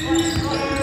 Sim.